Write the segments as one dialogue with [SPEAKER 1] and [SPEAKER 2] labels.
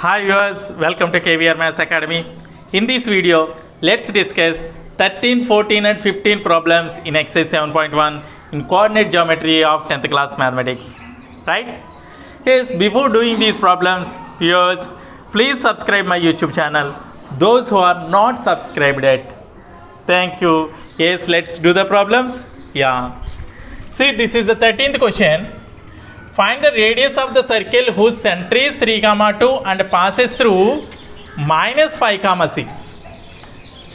[SPEAKER 1] Hi viewers, welcome to KVR Maths Academy. In this video, let's discuss 13, 14 and 15 problems in exercise 7.1 in coordinate geometry of 10th class mathematics. Right? Yes, before doing these problems, viewers, please subscribe my YouTube channel. Those who are not subscribed yet, thank you. Yes, let's do the problems. Yeah. See, this is the 13th question. Find the radius of the circle whose center is 3 comma 2 and passes through minus 5 comma 6.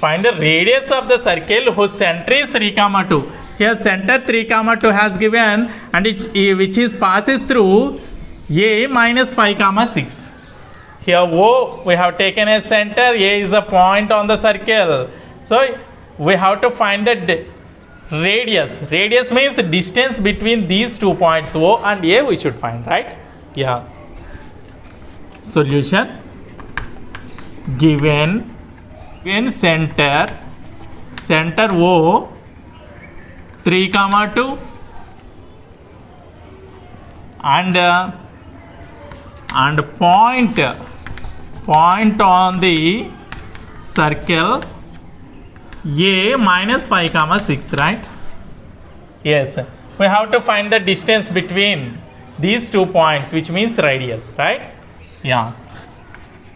[SPEAKER 1] Find the radius of the circle whose center is 3 comma 2. Here center 3 comma 2 has given and it which is passes through a minus 5 comma 6. Here O we have taken a center, A is the point on the circle. So we have to find the radius. Radius means distance between these two points O and A we should find, right? Yeah. Solution given given center center O 3 comma 2 and uh, and point point on the circle a minus 5 comma 6 right yes we have to find the distance between these two points which means radius right? Yeah.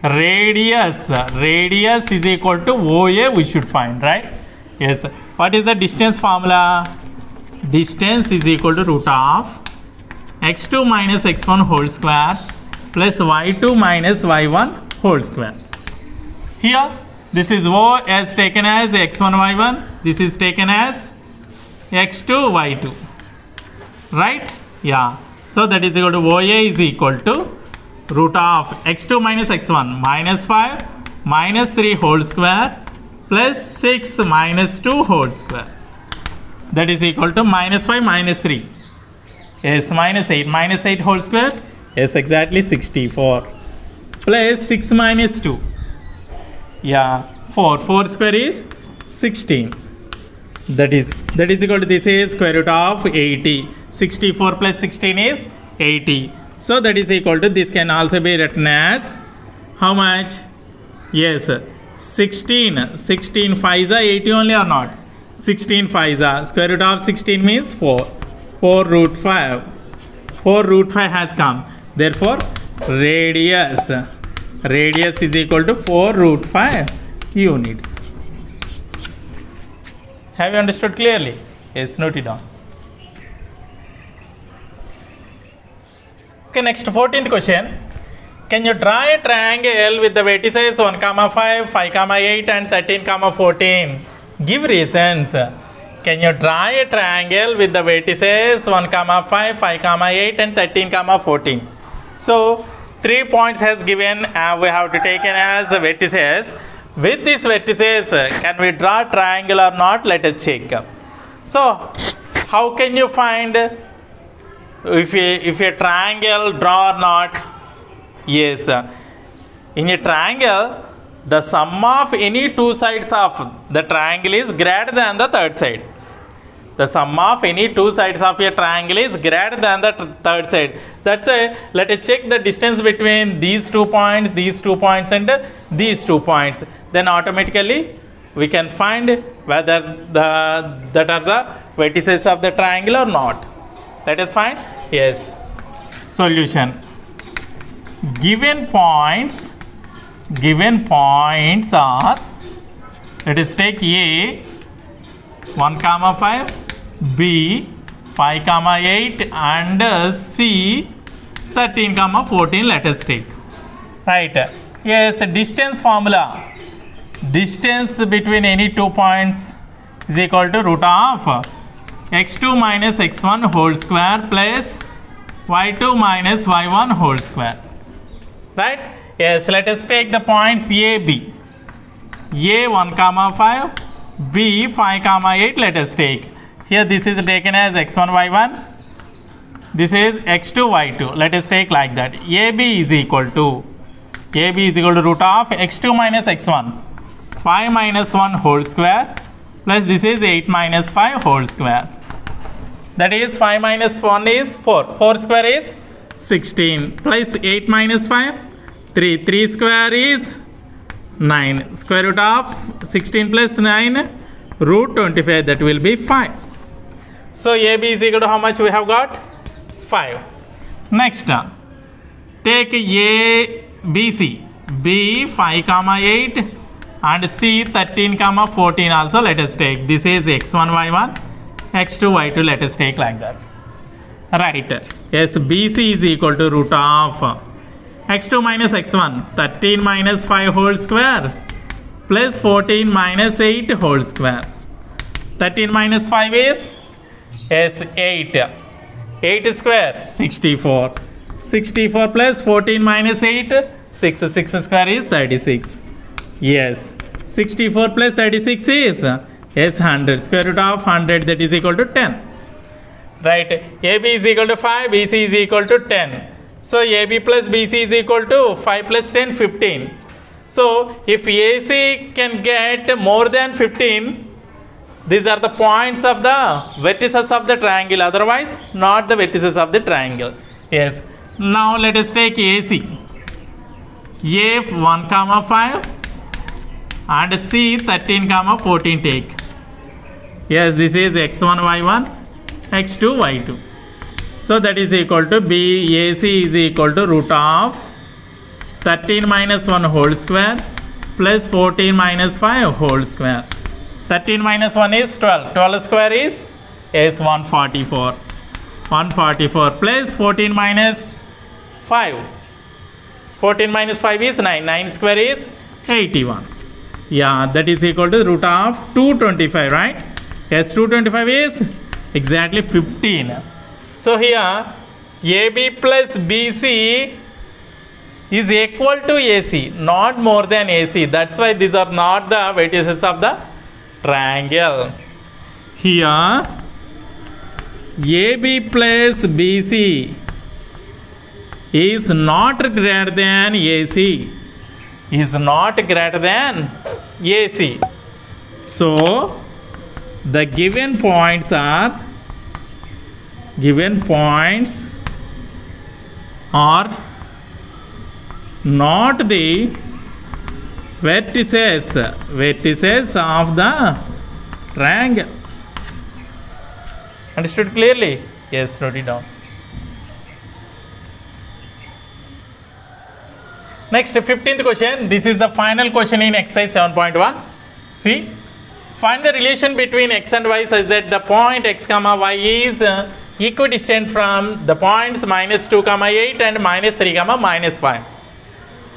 [SPEAKER 1] Radius radius is equal to oa we should find right? Yes what is the distance formula? Distance is equal to root of x2 minus x1 whole square plus y2 minus y1 whole square. Here this is o as taken as x1 y1 this is taken as x2 y2 right? Yeah. So that is equal to oa is equal to root of x2 minus x1 minus 5 minus 3 whole square plus 6 minus 2 whole square. That is equal to minus 5 minus 3 yes minus 8 minus 8 whole square. Yes exactly 64 plus 6 minus 2 yeah. 4 4 square is 16 that is that is equal to this is square root of 80 64 plus 16 is 80 so that is equal to this can also be written as how much? Yes 16 16 5 are 80 only or not? 16 5 are. Square root of 16 means 4 4 root 5 4 root 5 has come. Therefore radius. Radius is equal to 4 root 5 units have you understood clearly? Yes note it down. Okay next 14th question. Can you draw a triangle with the vertices 1 comma 5 5 comma 8 and 13 comma 14 give reasons. Can you draw a triangle with the vertices 1 comma 5 5 comma 8 and 13 comma 14 so three points has given uh, we have to take it as vertices with these vertices can we draw triangle or not? Let us check. So how can you find if a if a triangle draw or not? Yes. In a triangle the sum of any two sides of the triangle is greater than the third side the sum of any two sides of a triangle is greater than the third side. That's why let us check the distance between these two points these two points and these two points. Then automatically we can find whether the that are the vertices of the triangle or not. Let us find yes solution. Given points given points are let us take a 1 comma 5 b 5 comma 8 and c 13 comma 14 let us take. Right. Yes distance formula. Distance between any two points is equal to root of x2 minus x1 whole square plus y2 minus y1 whole square. Right? Yes let us take the points a b. A 1 comma 5 b 5 comma 8 let us take here this is taken as x1 y1 this is x2 y2 let us take like that. Ab is equal to ab is equal to root of x2 minus x1 5 minus 1 whole square plus this is 8 minus 5 whole square. That is 5 minus 1 is 4 4 square is 16 plus 8 minus 5 3 3 square is 9 square root of 16 plus 9 root 25 that will be 5 so ab is equal to how much we have got? 5 next take a b c. B 5 comma 8 and c 13 comma 14 also. Let us take. This is x1 y1 x2 y2 let us take like that. Right. Yes bc is equal to root of x2 minus x1 13 minus 5 whole square plus 14 minus 8 whole square. 13 minus 5 is yes 8 8 square 64 64 plus 14 minus 8 6 6 square is 36 yes. 64 plus 36 is yes 100 square root of 100 that is equal to 10 right. Ab is equal to 5 bc is equal to 10 so ab plus bc is equal to 5 plus 10 15 so if ac can get more than 15 these are the points of the vertices of the triangle otherwise not the vertices of the triangle. Yes. Now let us take ac a 1 comma 5 and c 13 comma 14 take. Yes this is x1 y1 x2 y2 so that is equal to b. Ac is equal to root of 13 minus 1 whole square plus 14 minus 5 whole square 13 minus 1 is 12 12 square is is 144 144 plus 14 minus 5 14 minus 5 is 9 9 square is 81 yeah that is equal to root of 225 right? Yes 225 is exactly 15 so here ab plus bc is equal to ac not more than ac that's why these are not the vertices of the triangle. Here ab plus bc is not greater than ac is not greater than ac so the given points are given points are not the vertices. Vertices of the triangle understood clearly? Yes wrote it down. Next 15th question. This is the final question in exercise 7.1 see find the relation between x and y such that the point x comma y is uh, equidistant from the points minus 2 comma 8 and minus 3 comma minus 5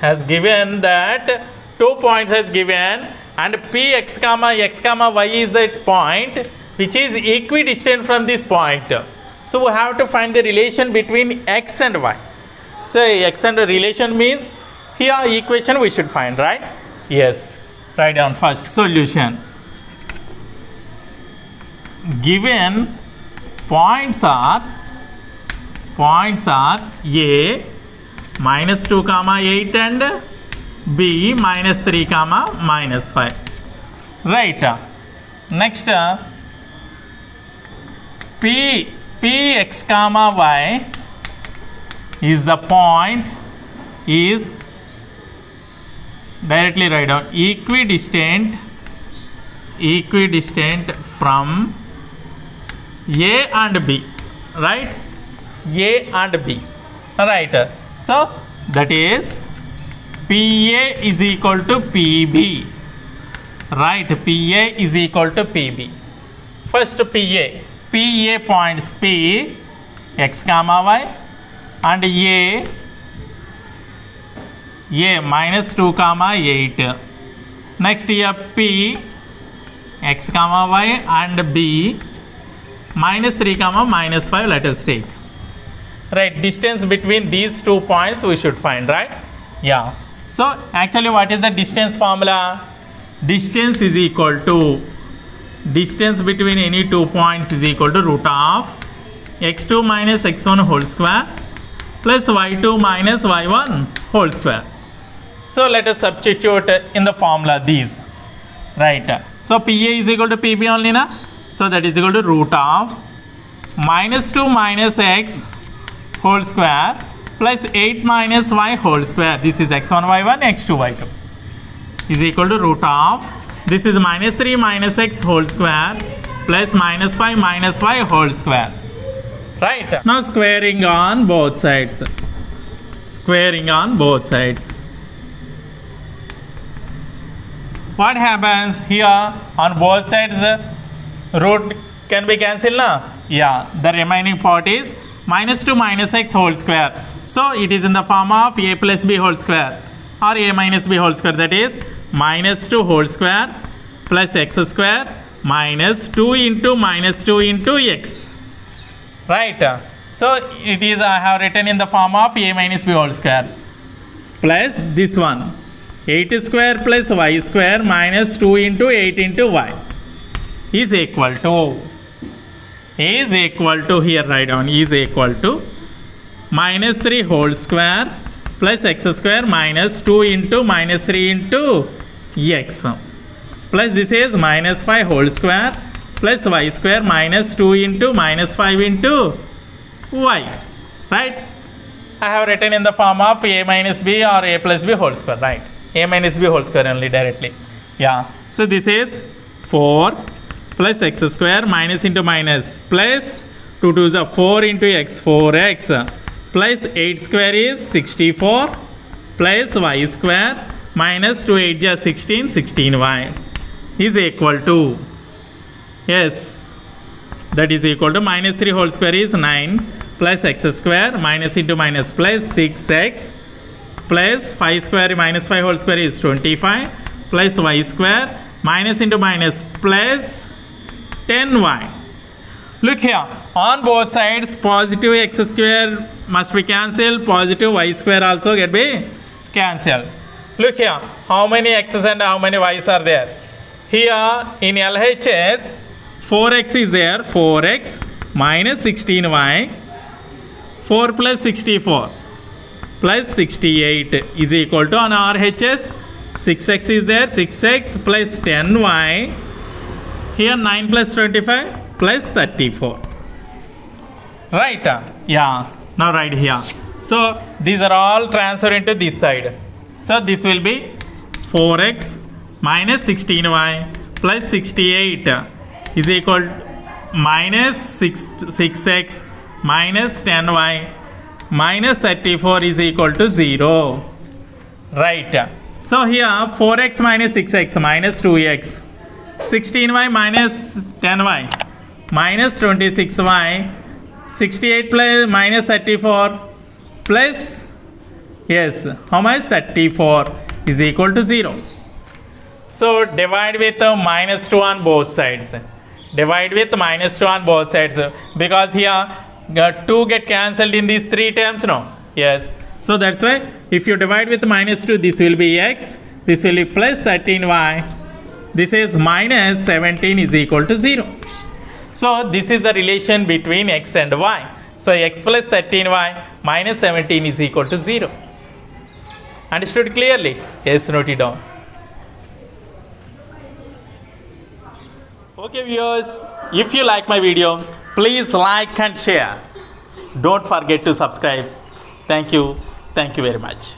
[SPEAKER 1] has given that two points has given and p x comma x comma y is that point which is equidistant from this point. So we have to find the relation between x and y. So x and relation means here equation we should find right? Yes. Write down first solution. Given points are points are a minus 2 comma 8 and b minus 3 comma minus 5 right. Next p p x comma y is the point is directly write down equidistant equidistant from a and b. Right? A and b. Right. So that is pa is equal to pb right pa is equal to pb first pa pa points p x comma y and a a minus 2 comma 8 next here p x comma y and b minus 3 comma minus 5 let us take. Right distance between these two points we should find right? Yeah so actually what is the distance formula? Distance is equal to distance between any two points is equal to root of x2 minus x1 whole square plus y2 minus y1 whole square. So let us substitute in the formula these right? So pa is equal to pb only na? So that is equal to root of minus 2 minus x whole square plus 8 minus y whole square. This is x1, y1, x2, y2 is equal to root of this is minus 3 minus x whole square plus minus 5 minus y whole square. Right. Now squaring on both sides. Squaring on both sides. What happens here on both sides? Root can be cancelled now? Yeah. The remaining part is minus 2 minus x whole square. So it is in the form of a plus b whole square or a minus b whole square that is minus 2 whole square plus x square minus 2 into minus 2 into x. Right. So it is I have written in the form of a minus b whole square plus this one 8 square plus y square minus 2 into 8 into y is equal to is equal to here write down is equal to minus 3 whole square plus x square minus 2 into minus 3 into x. Plus this is minus 5 whole square plus y square minus 2 into minus 5 into y. Right? I have written in the form of a minus b or a plus b whole square right? A minus b whole square only directly. Yeah. So this is 4 plus x square minus into minus plus 2 to the 4 into x 4x plus 8 square is 64 plus y square minus 2 8 just 16 16y is equal to yes that is equal to minus 3 whole square is 9 plus x square minus into minus plus 6x plus 5 square minus 5 whole square is 25 plus y square minus into minus plus 10y look here. On both sides positive x square must be cancelled. Positive y square also get be cancelled. Look here. How many x's and how many y's are there? Here in LHS 4x is there. 4x minus 16y 4 plus 64 plus 68 is equal to on RHS 6x is there. 6x plus 10y here 9 plus 25 plus 34 right uh, yeah now right here. So these are all transferred into this side. So this will be 4x minus 16y plus 68 is equal minus 6 6x minus 10y minus 34 is equal to 0 right. So here 4x minus 6x minus 2x 16y minus 10y minus 26y 68 plus minus 34 plus yes how much? 34 is equal to 0 so divide with uh, minus 2 on both sides. Divide with minus 2 on both sides. Because here uh, 2 get cancelled in these three terms no? Yes. So that's why if you divide with minus 2 this will be x this will be plus 13y this is minus 17 is equal to 0 so this is the relation between x and y. So x plus 13y minus 17 is equal to 0 understood clearly? Yes note it down. Okay viewers if you like my video please like and share. Don't forget to subscribe. Thank you. Thank you very much